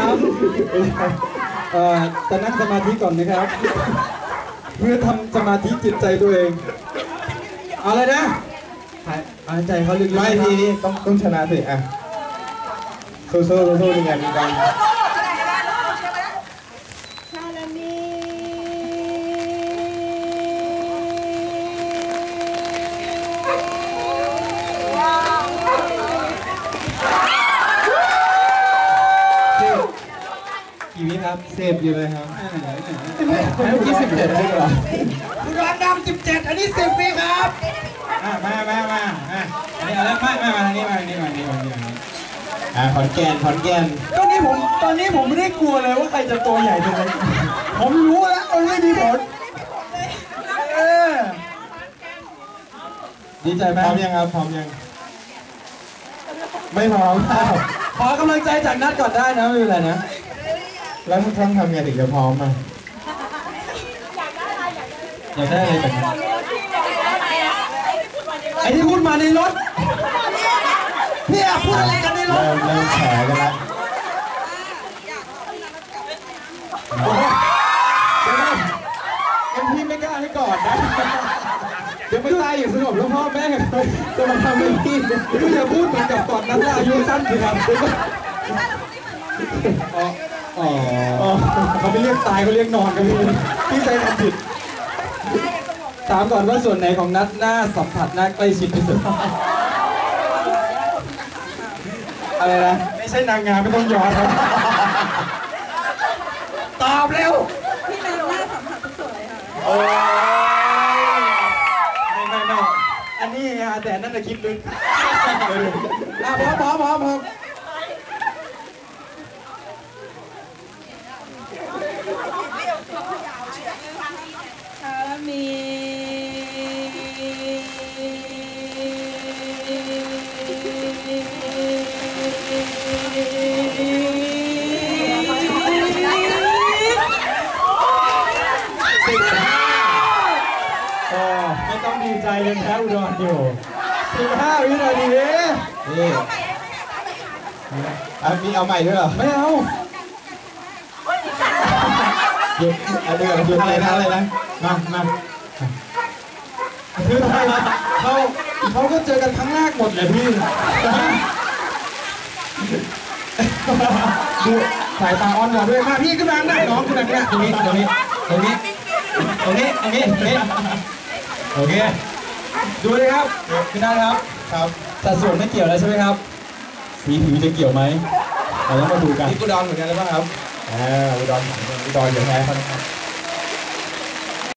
ครับเอ่อจะนั่งสมาธิก่อนนะครับ เพื่อทำสมาธิจิตใจตัวเองเอาเลยนะหายหายใจเขาลึกๆไม่นะครับทีนี้ต้องต้องชนะสิอะสู้สู้สู้สู้ยังไงมีกัน กี่วิครับเสพอยู่เลยครับเมื่อกี้สิบเจ็ดเลยเหรอคุณรอนดำสิบเจ็ดอันนี้สิบปีครับอะมามามาอะอันนี้เอาแล้วไม่ไม่มาทางนี้มาทางนี้มาทางนี้มาทางนี้มาทางนี้อะขอนแก่นขอนแก่นก็นี่ผมตอนนี้ผมไม่ได้กลัวเลยว่าใครจะตัวใหญ่เป็นอะไรผมรู้แล้วมันไม่มีผลเออดีใจไหพมร้อมยังครับพร้อมยัง ไม่พร้อมอ้าวขอกำลังใจจากนัดก่อนได้นะไม่เป็นไรนะ แล้วต้องทำไงถึงจะพร้อมอะอยากได้อะไรจากนัดไอ้ที่พูดมาในรถพี่อะพูดอะไรกันในรถเริ่มเริ่มแฉกันแล้วเอ็มพี่ไม่กล้าให้กอดนะเดี๋ยวไม่ตายอยู่สงบแล้วพ่อแม่จะมาทำให้พี่พี่อย่าพูดเหมือนกับกอดนัดว่าอายุสั้นสิครับ อ๋ออ๋อเขาไม่เรียกตายเขาเรียกนอนกันพี่พี่ใจทำผิดถามก่อนว่าส่วนไหนของนัดหน้าสัมผัสหน้าใกล้ชิดที่สุดอะไรนะไม่ใช่นางงามไม่ต้องย้อนครับตอบเร็วพี่นัทหน้าสัมผัสทุกส่วนเลยค่ะโอ้ยไม่ไม่ไม่อันนี้ฮะแต่อันนั่นน่ะคิดลึกอะพร้อมพร้อมพร้อมพร้อ มชาลามีสิบห้าก็ไม่ต้องดีใจยังแพ้อุดรอยู่สิบห้าวินาทีนี่อะมีเอาใหม่ด้วยเหรอ ไม่เอา หยุดเอาเดี๋ยวหยุดอะไรนะอะไรนะมามาคือทำไมเขาเขาก็เจอกันครั้งแรกหมดเลยพี่ดูสายตาอ่อนหวานด้วยมาพี่ขึ้นมาหน้าน้องขึ้นมาเนี่ยตรงนี้ตรงนี้ตรงนี้ตรงนี้ตรงนี้ตรงนี้โอเคดูเลยครับพี่นัทครับครับสัดส่วนไม่เกี่ยวแล้วใช่ไหมครับ สีผิวจะเกี่ยวไหมเราต้องมาดูกันนี่กูดอนเหมือนกันหรือเปล่าครับ อ่าอุดร